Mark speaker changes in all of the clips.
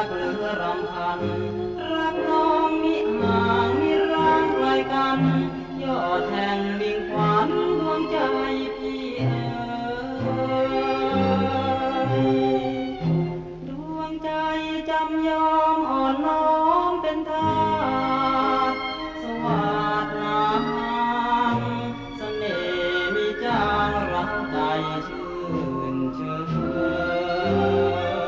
Speaker 1: รักน้องมิห่างมิร้างไกลกัน ยอดแห่งมิ่งขวัญดวงใจพี่เอ๋ยดวงใจจำยอมอ่อนน้อมเป็นทาสสวัสดนางเสน่ห์มีจางรักใจชื่นเชย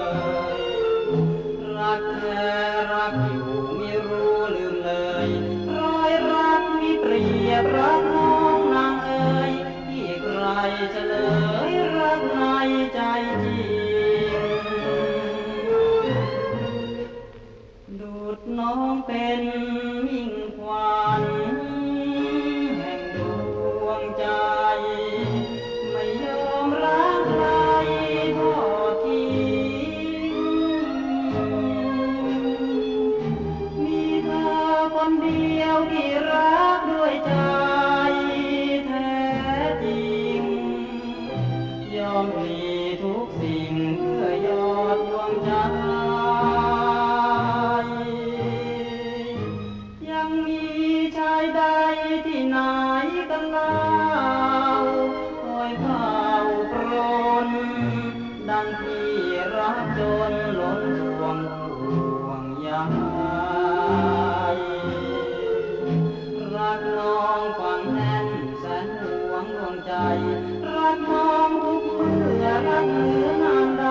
Speaker 1: ดูดน้องเป็นมิ่งขวัญแห่งดวงใจ ไม่ยอมรักใครทอดทิ้งมีเธอคนเดียวที่รักด้วยใจแท้จริง ยอมมีทุกสิ่งเพื่อยอดดวงใจ นเล่าคอยเฝ้าปรน ดังที่รักจนล้นห่วงห่วงใยรักน้องฟังแน่นแสนห่วงดวงใจ รักน้องทุกเมื่อรักเหนือนานใด